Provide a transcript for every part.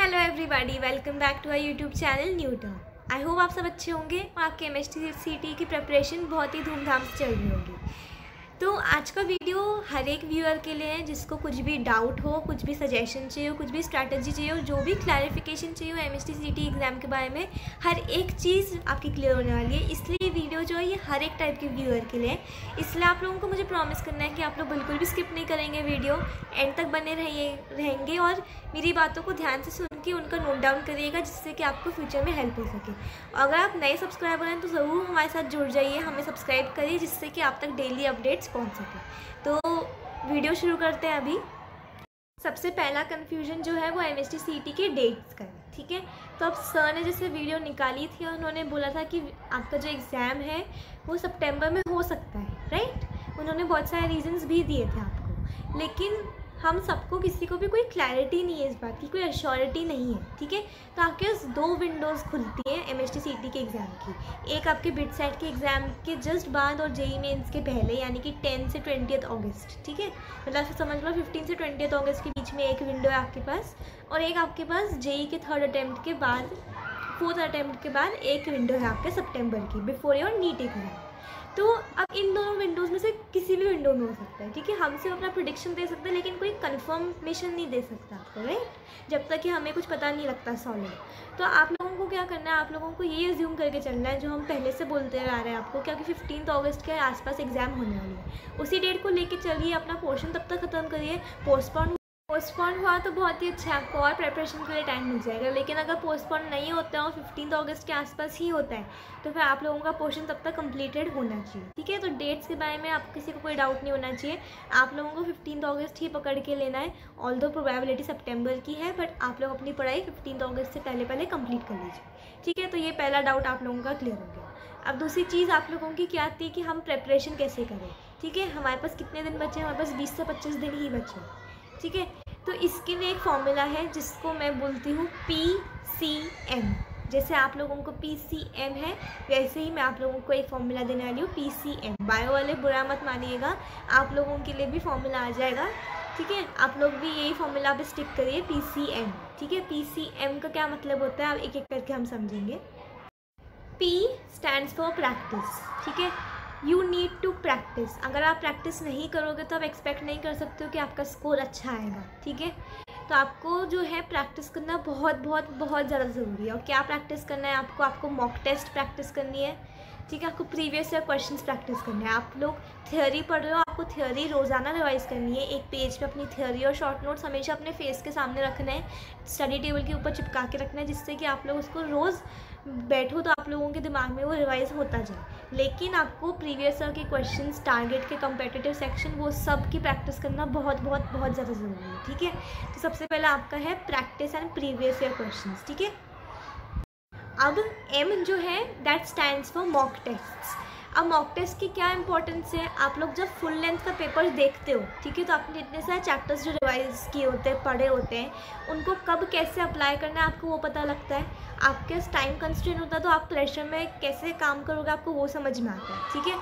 Hello everybody welcome back to I YouTube channel new term I hope आप सब अच्छे होंगे। और आपके एम एस टी की प्रिपरेशन बहुत ही धूमधाम से चल रही होगी। तो आज का वीडियो हर एक व्यूअर के लिए है, जिसको कुछ भी डाउट हो, कुछ भी सजेशन चाहिए हो कुछ भी स्ट्रैटेजी चाहिए हो जो भी क्लैरिफिकेशन चाहिए हो एम एस एग्ज़ाम के बारे में हर एक चीज़ आपकी क्लियर होने वाली है। इसलिए ये वीडियो जो है, ये हर एक टाइप के व्यूअर के लिए इसलिए आप लोगों को मुझे प्रॉमिस करना है कि आप लोग बिल्कुल भी स्किप नहीं करेंगे वीडियो। एंड तक बने रहिए, रहेंगे और मेरी बातों को ध्यान से सुन के उनका नोट डाउन करिएगा, जिससे कि आपको फ्यूचर में हेल्प हो सके। अगर आप नए सब्सक्राइबर हैं तो ज़रूर हमारे साथ जुड़ जाइए, हमें सब्सक्राइब करिए, जिससे कि आप तक डेली अपडेट्स पहुँच सके तो वीडियो शुरू करते हैं अभी। सबसे पहला कन्फ्यूज़न जो है वो एम एस के डेट्स का है, ठीक है? तो अब सर ने जैसे वीडियो निकाली थी और उन्होंने बोला था कि आपका जो एग्ज़ाम है, वो सितंबर में हो सकता है राइट उन्होंने बहुत सारे रीजंस भी दिए थे आपको। लेकिन हम सबको किसी को भी कोई क्लैरिटी नहीं है इस बात की, कोई अश्योरिटी नहीं है, ठीक है? तो आपके पास दो विंडोज़ खुलती हैं एम एस टी के एग्ज़ाम की। एक आपके बिट सेट के एग्ज़ाम के जस्ट बाद और जेई मेन्स के पहले, यानी कि टेन से ट्वेंटी अगस्त ठीक है? मतलब समझ लो फिफ्टीन से ट्वेंटी अगस्त के बीच में एक विंडो है आपके पास और एक आपके पास जेई के थर्ड अटैम्प्ट के बाद फोर्थ अटैम्प्ट के बाद एक विंडो है आपके सितंबर की बिफोर योर नीट एग्ज़ाम तो अब इन दोनों विंडोज़ में से किसी भी विंडो में हो सकता है ठीक है हम सिर्फ़ अपना प्रोडिक्शन दे सकते हैं, लेकिन कोई कंफर्मेशन नहीं दे सकता आपको राइट जब तक कि हमें कुछ पता नहीं लगता सॉलिड तो आप लोगों को क्या करना है, आप लोगों को ये एज्यूम करके चलना है, जो हम पहले से बोलते आ रहे हैं आपको, क्या कि फिफ्टीन अगस्त के आसपास एग्ज़ाम होने वाली है। उसी डेट को लेके चलिए, अपना पोर्शन तब तक ख़त्म करिए पोस्टपोन पोस्टपोन हुआ तो बहुत ही अच्छा है। आपको और प्रेपरेशन के लिए टाइम मिल जाएगा। लेकिन अगर पोस्टपोन नहीं होता है और फिफ्टीन अगस्त के आसपास ही होता है तो फिर आप लोगों का पोर्शन तब तक कंप्लीटेड होना चाहिए। ठीक है? तो डेट्स के बारे में आप किसी को कोई डाउट नहीं होना चाहिए। आप लोगों को फिफ्टीन अगस्त ही पकड़ के लेना है। ऑल दो प्रोबेबिलिटी सेप्टेम्बर की है बट आप लोग अपनी पढ़ाई फिफ्टीन अगस्त से पहले पहले कंप्लीट कर लीजिए। ठीक है? तो ये पहला डाउट आप लोगों का क्लियर हो गया। अब दूसरी चीज़ आप लोगों की क्या आती है कि हम प्रेपरेशन कैसे करें? ठीक है? हमारे पास कितने दिन बचे हैं? हमारे पास बीस से पच्चीस दिन ही बचे हैं। ठीक है? तो इसके लिए एक फॉर्मूला है जिसको मैं बोलती हूँ पी सी एम जैसे आप लोगों को पी सी एम है, वैसे ही मैं आप लोगों को एक फॉर्मूला देने वाली हूँ पी सी एम बायो वाले बुरा मत मानिएगा, आप लोगों के लिए भी फॉर्मूला आ जाएगा, ठीक है? आप लोग भी यही फॉर्मूला पे स्टिक करिए पी सी एम ठीक है? पी सी एम का क्या मतलब होता है? आप एक एक करके हम समझेंगे। पी स्टैंड फॉर प्रैक्टिस ठीक है? यू नीड टू प्रैक्टिस अगर आप प्रैक्टिस नहीं करोगे तो आप एक्सपेक्ट नहीं कर सकते हो कि आपका स्कोर अच्छा आएगा, ठीक है? तो आपको जो है प्रैक्टिस करना बहुत बहुत बहुत ज़्यादा ज़रूरी है और क्या प्रैक्टिस करना है, आपको आपको मॉक टेस्ट प्रैक्टिस करनी है। ठीक है? आपको प्रीवियस ईयर क्वेश्चन प्रैक्टिस करने हैं। आप लोग थियोरी पढ़ रहे हो, आपको थियोरी रोज़ाना रिवाइज करनी है। एक पेज पे अपनी थियोरी और शॉर्ट नोट्स हमेशा अपने फेस के सामने रखना है। स्टडी टेबल के ऊपर चिपका के रखना है, जिससे कि आप लोग उसको रोज़ बैठो तो आप लोगों के दिमाग में वो रिवाइज होता जाए। लेकिन आपको प्रीवियस ईयर के क्वेश्चन टारगेट के कंपेटिटिव सेक्शन वो सब की प्रैक्टिस करना बहुत बहुत बहुत ज़्यादा ज़रूरी है। ठीक है? तो सबसे पहले आपका है practice and previous year question ठीक है? अब एम जो है that stand for mock test अब मॉक टेस्ट की क्या इंपॉर्टेंस है? आप लोग जब फुल लेंथ का पेपर देखते हो, ठीक है? तो आपने इतने सारे चैप्टर्स जो रिवाइज किए होते हैं, पढ़े होते हैं, उनको कब कैसे अप्लाई करना है आपको वो पता लगता है? आपके टाइम कंस्टेंट होता है तो आप प्रेशर में कैसे काम करोगे आपको वो समझ में आता है, ठीक है?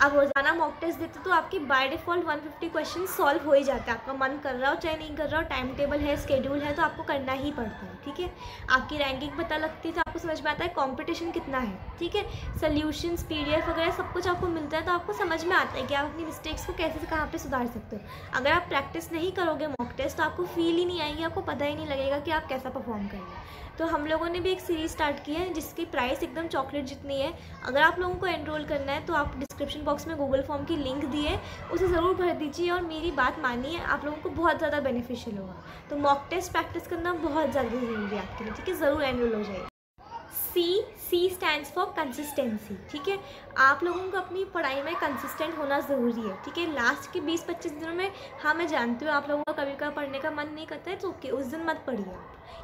आप रोज़ाना मॉक टेस्ट देते तो आपकी बाय डिफ़ॉल्ट 150 क्वेश्चन सॉल्व हो ही जाता है। आपका मन कर रहा हो, चाहे नहीं कर रहा हो टाइम टेबल है स्केड्यूल है तो आपको करना ही पड़ता है, ठीक है? आपकी रैंकिंग पता लगती है तो आपको समझ में आता है कॉम्पिटिशन कितना है, ठीक है? सोल्यूशंस पीडीएफ वगैरह सब कुछ आपको मिलता है तो आपको समझ में आता है कि आप अपनी मिस्टेक्स को कैसे कहाँ पर सुधार सकते हो। अगर आप प्रैक्टिस नहीं करोगे मॉक टेस्ट तो आपको फील ही नहीं आएगी, आपको पता ही नहीं लगेगा कि आप कैसा परफॉर्म करेंगे तो हम लोगों ने भी एक सीरीज़ स्टार्ट की है, जिसकी प्राइस एकदम चॉकलेट जितनी है। अगर आप लोगों को एनरोल करना है तो आप डिस्क्रिप्शन बॉक्स में गूगल फॉर्म की लिंक दिए, उसे ज़रूर भर दीजिए और मेरी बात मानिए, आप लोगों को बहुत ज़्यादा बेनिफिशियल होगा। तो मॉक टेस्ट प्रैक्टिस करना बहुत ज़्यादा ज़रूरी है आपके लिए, ठीक है? ज़रूर एनरोल हो जाएगा C C stand for consistency ठीक है? आप लोगों को अपनी पढ़ाई में कंसिस्टेंट होना ज़रूरी है, ठीक है? लास्ट के 20-25 दिनों में हाँ मैं जानती हूँ, आप लोगों का कभी कभी पढ़ने का मन नहीं करता है तो ओके उस दिन मत पढ़िए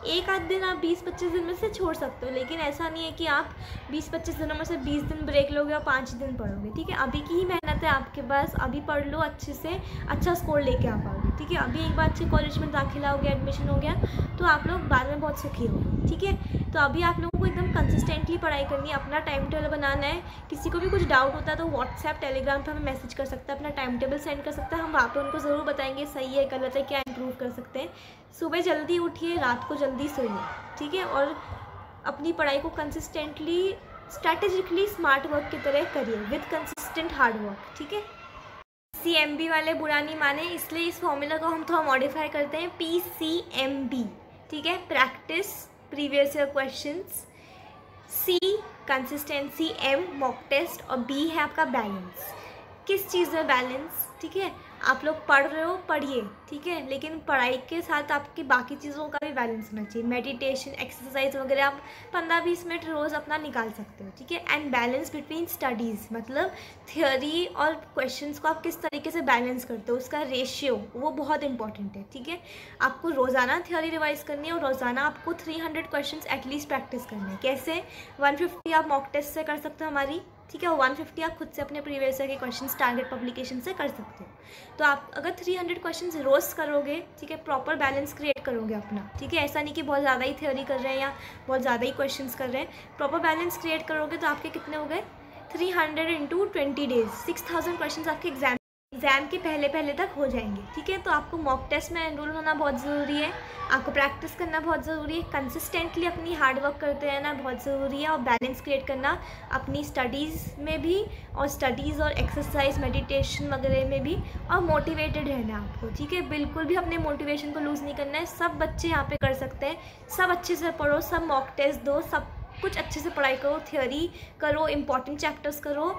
एक आध दिन आप 20-25 दिन में से छोड़ सकते हो, लेकिन ऐसा नहीं है कि आप 20-25 दिनों में से 20 दिन ब्रेक लोगे और पाँच दिन पढ़ोगे, ठीक है? अभी की ही मेहनत है आपके पास, अभी पढ़ लो अच्छे से अच्छा स्कोर लेके आ पाओगे, ठीक है? अभी एक बार अच्छे कॉलेज में दाखिला हो गया एडमिशन हो गया तो आप लोग बाद में बहुत सुखी होंगे। ठीक है? तो अभी आप लोगों को एकदम कंसिस्टेंटली पढ़ाई करनी है, अपना टाइम टेबल बनाना है। किसी को भी कुछ डाउट होता है तो व्हाट्सएप टेलीग्राम पर हमें मैसेज कर सकता है, अपना टाइम टेबल सेंड कर सकता है। हम वहाँ पर उनको ज़रूर बताएँगे, सही है, गलत है, क्या इम्प्रूव कर सकते हैं। सुबह जल्दी उठिए, रात को जल्दी सोइए, ठीक है? और अपनी पढ़ाई को कंसिस्टेंटली स्ट्रैटेजिकली स्मार्ट वर्क की तरह करिए विद कंसिस्टेंट हार्ड वर्क ठीक है? सी एम बी वाले बुरा नहीं माने, इसलिए इस फॉर्मूला को हम थोड़ा मॉडिफाई करते हैं पी सी एम बी ठीक है? Practice previous year question C consistency M mock test और बी है आपका बैलेंस किस चीज़ में बैलेंस ठीक है? आप लोग पढ़ रहे हो, पढ़िए, ठीक है? लेकिन पढ़ाई के साथ आपकी बाकी चीज़ों का भी बैलेंस होना चाहिए। मेडिटेशन एक्सरसाइज वगैरह आप पंद्रह बीस मिनट रोज़ अपना निकाल सकते हो, ठीक है? एंड बैलेंस बिटवीन स्टडीज़ मतलब थियोरी और क्वेश्चंस को आप किस तरीके से बैलेंस करते हो, उसका रेशियो वो बहुत इंपॉर्टेंट है, ठीक है? आपको रोज़ाना थियोरी रिवाइज करनी है और रोज़ाना आपको three hundred question at least practice करनी है। कैसे? वन फिफ्टी आप मॉक टेस्ट से कर सकते हो हमारी। ठीक है, वो वन फिफ्टी आप खुद से अपने प्रीवियस ईयर के क्वेश्चन टारगेट पब्लिकेशन से कर सकते हो। तो आप अगर थ्री हंड्रेड क्वेश्चन रोज़ करोगे, ठीक है प्रॉपर बैलेंस क्रिएट करोगे अपना, ठीक है, ऐसा नहीं कि बहुत ज़्यादा ही थ्योरी कर रहे हैं या बहुत ज़्यादा ही क्वेश्चन कर रहे हैं। प्रॉपर बैलेंस क्रिएट करोगे तो आपके कितने हो गए? Three hundred into twenty days six thousand question आपके एग्ज़ाम एग्ज़ाम के पहले पहले तक हो जाएँगे, ठीक है? तो आपको मॉक टेस्ट में एनरोल होना बहुत ज़रूरी है। आपको प्रैक्टिस करना बहुत ज़रूरी है। कंसिस्टेंटली अपनी हार्ड वर्क करते रहना बहुत ज़रूरी है और बैलेंस क्रिएट करना अपनी स्टडीज़ में भी और स्टडीज़ और एक्सरसाइज मेडिटेशन वगैरह में भी और मोटिवेटेड रहना आपको, ठीक है? बिल्कुल भी अपने मोटिवेशन को लूज़ नहीं करना है। सब बच्चे यहाँ पे कर सकते हैं। सब अच्छे से पढ़ो, सब मॉक टेस्ट दो, सब कुछ अच्छे से पढ़ाई करो थियोरी करो इंपॉर्टेंट चैप्टर्स करो।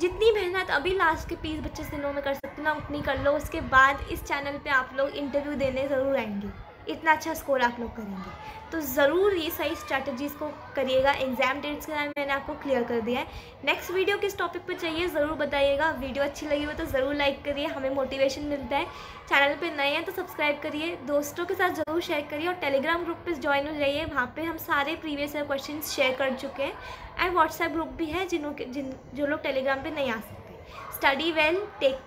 जितनी मेहनत अभी लास्ट के बीस पच्चीस दिनों में कर सकते ना उतनी कर लो। उसके बाद इस चैनल पे आप लोग इंटरव्यू देने ज़रूर आएँगे। इतना अच्छा स्कोर आप लोग करेंगे। तो ज़रूर ये सही स्ट्रैटेजीज़ को करिएगा। एग्ज़ाम डेट्स के बारे मैंने आपको क्लियर कर दिया है। नेक्स्ट वीडियो किस टॉपिक पर चाहिए ज़रूर बताइएगा। वीडियो अच्छी लगी हो तो ज़रूर लाइक करिए। हमें मोटिवेशन मिलता है। चैनल पे नए हैं तो सब्सक्राइब करिए। दोस्तों के साथ ज़रूर शेयर करिए और टेलीग्राम ग्रुप पर ज्वाइन हो जाइए। वहाँ पर हम सारे प्रीवियस क्वेश्चन शेयर कर चुके हैं। एंड व्हाट्सएप ग्रुप भी है के जिन जो लोग टेलीग्राम पर नहीं आ सकते। Study well take